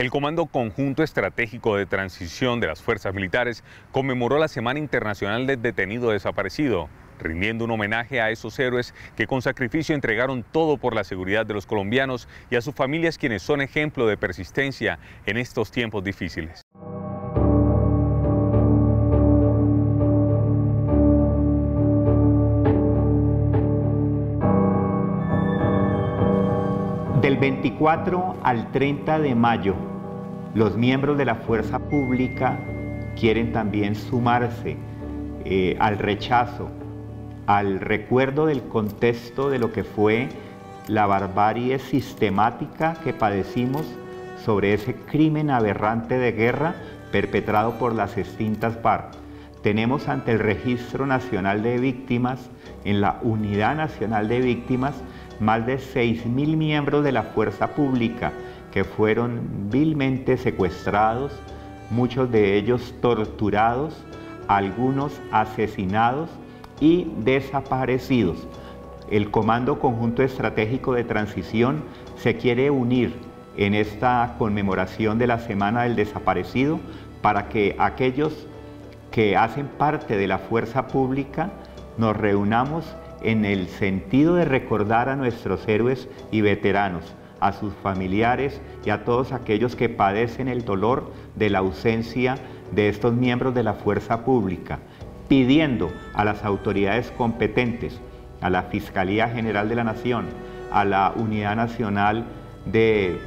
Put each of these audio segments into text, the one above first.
El Comando Conjunto Estratégico de Transición de las Fuerzas Militares conmemoró la Semana Internacional del Detenido Desaparecido, rindiendo un homenaje a esos héroes que con sacrificio entregaron todo por la seguridad de los colombianos y a sus familias quienes son ejemplo de persistencia en estos tiempos difíciles. 24 al 30 de mayo, los miembros de la fuerza pública quieren también sumarse eh, al rechazo, al recuerdo del contexto de lo que fue la barbarie sistemática que padecimos sobre ese crimen aberrante de guerra perpetrado por las extintas FARC. Tenemos ante el Registro Nacional de Víctimas, en la Unidad Nacional de Víctimas, más de 6.000 miembros de la fuerza pública que fueron vilmente secuestrados, muchos de ellos torturados, algunos asesinados y desaparecidos. El Comando Conjunto Estratégico de Transición se quiere unir en esta conmemoración de la Semana del Desaparecido para que aquellos que hacen parte de la fuerza pública nos reunamos en el sentido de recordar a nuestros héroes y veteranos, a sus familiares y a todos aquellos que padecen el dolor de la ausencia de estos miembros de la fuerza pública, pidiendo a las autoridades competentes, a la Fiscalía General de la Nación, a la Unidad Nacional de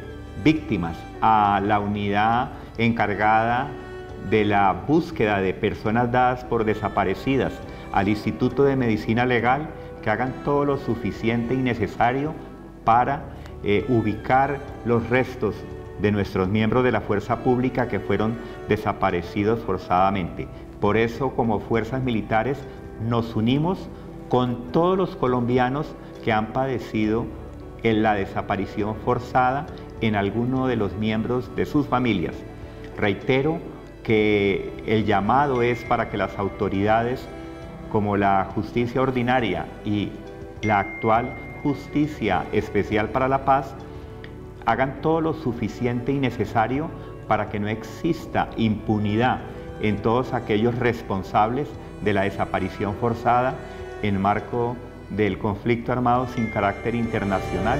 Víctimas, a la unidad encargada de la búsqueda de personas dadas por desaparecidas, al Instituto de Medicina Legal que hagan todo lo suficiente y necesario para eh, ubicar los restos de nuestros miembros de la fuerza pública que fueron desaparecidos forzadamente. Por eso, como fuerzas militares, nos unimos con todos los colombianos que han padecido en la desaparición forzada en alguno de los miembros de sus familias. Reitero que el llamado es para que las autoridades como la justicia ordinaria y la actual justicia especial para la paz, hagan todo lo suficiente y necesario para que no exista impunidad en todos aquellos responsables de la desaparición forzada en marco del conflicto armado sin carácter internacional